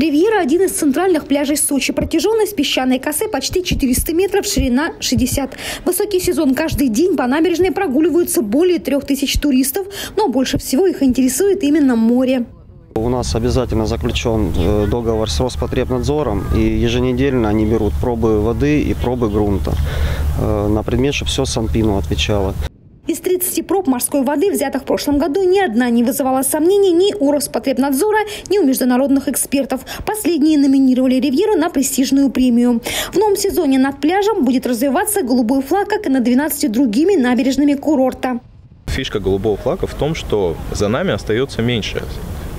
Ривьера – один из центральных пляжей Сочи. Протяженность песчаной косы почти 400 метров, ширина 60. Высокий сезон каждый день по набережной прогуливаются более трех тысяч туристов, но больше всего их интересует именно море. У нас обязательно заключен э, договор с Роспотребнадзором, и еженедельно они берут пробы воды и пробы грунта э, на предмет, чтобы все Санпину отвечало. Из 30 проб морской воды, взятых в прошлом году, ни одна не вызывала сомнений ни у Роспотребнадзора, ни у международных экспертов. Последние номинировали Ривьеру на престижную премию. В новом сезоне над пляжем будет развиваться голубой флаг, как и над 12 другими набережными курорта. Фишка голубого флага в том, что за нами остается меньше.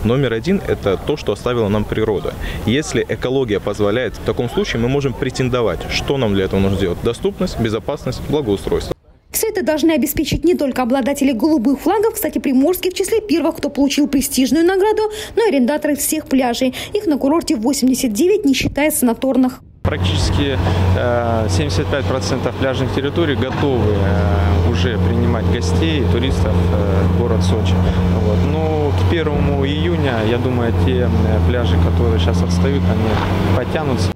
Номер один – это то, что оставила нам природа. Если экология позволяет, в таком случае мы можем претендовать, что нам для этого нужно сделать. Доступность, безопасность, благоустройство. Все это должны обеспечить не только обладатели голубых флагов, кстати, Приморский в числе первых, кто получил престижную награду, но и арендаторы всех пляжей. Их на курорте 89, не считая санаторных. Практически 75% пляжных территорий готовы уже принимать гостей, туристов в город Сочи. Вот. Но к 1 июня, я думаю, те пляжи, которые сейчас отстают, они подтянутся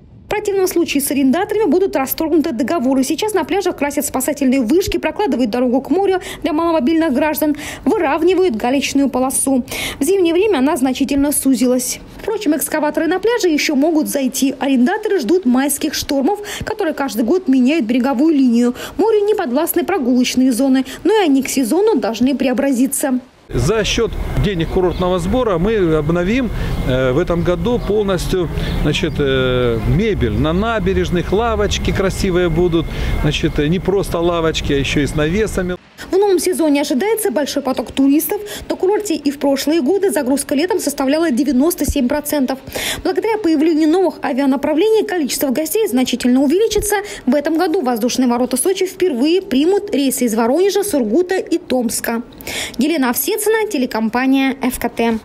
противном случае с арендаторами будут расторгнуты договоры. Сейчас на пляжах красят спасательные вышки, прокладывают дорогу к морю для маломобильных граждан, выравнивают галечную полосу. В зимнее время она значительно сузилась. Впрочем, экскаваторы на пляже еще могут зайти. Арендаторы ждут майских штормов, которые каждый год меняют береговую линию. Морю не подвластны прогулочные зоны, но и они к сезону должны преобразиться. За счет денег курортного сбора мы обновим э, в этом году полностью значит, э, мебель на набережных, лавочки красивые будут, значит, не просто лавочки, а еще и с навесами. Новом сезоне ожидается большой поток туристов. На курорте и в прошлые годы загрузка летом составляла 97%. Благодаря появлению новых авианаправлений количество гостей значительно увеличится. В этом году воздушные ворота Сочи впервые примут рейсы из Воронежа, Сургута и Томска. Елена Овсецина, телекомпания «ФКТ».